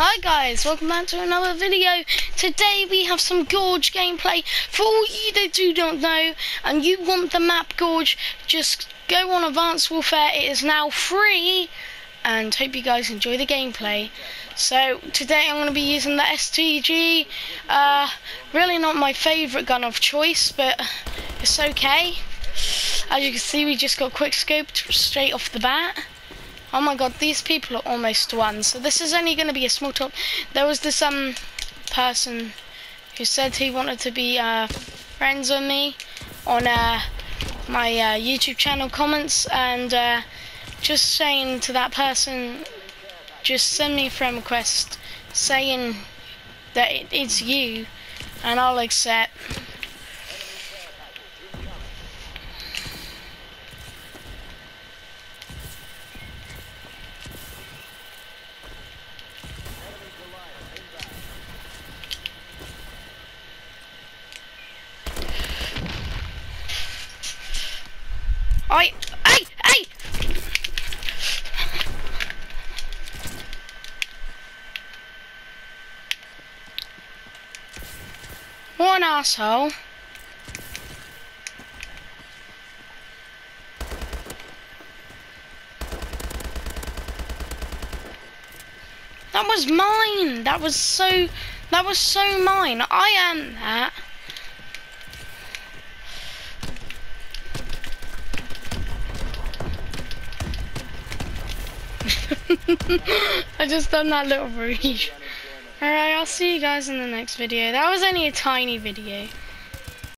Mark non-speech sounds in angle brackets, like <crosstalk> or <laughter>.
Hi guys, welcome back to another video. Today we have some Gorge gameplay. For all you that do not know, and you want the map Gorge, just go on Advanced Warfare. It is now free, and hope you guys enjoy the gameplay. So today I'm going to be using the STG. Uh, really not my favourite gun of choice, but it's okay. As you can see, we just got quick scoped straight off the bat. Oh my god, these people are almost one. So this is only going to be a small talk. There was this um person who said he wanted to be uh, friends with me on uh, my uh, YouTube channel comments and uh, just saying to that person, just send me a friend request saying that it, it's you and I'll accept. I, hey, hey! One asshole. That was mine. That was so. That was so mine. I am that. <laughs> I just done that little reach. Alright, I'll see you guys in the next video. That was only a tiny video.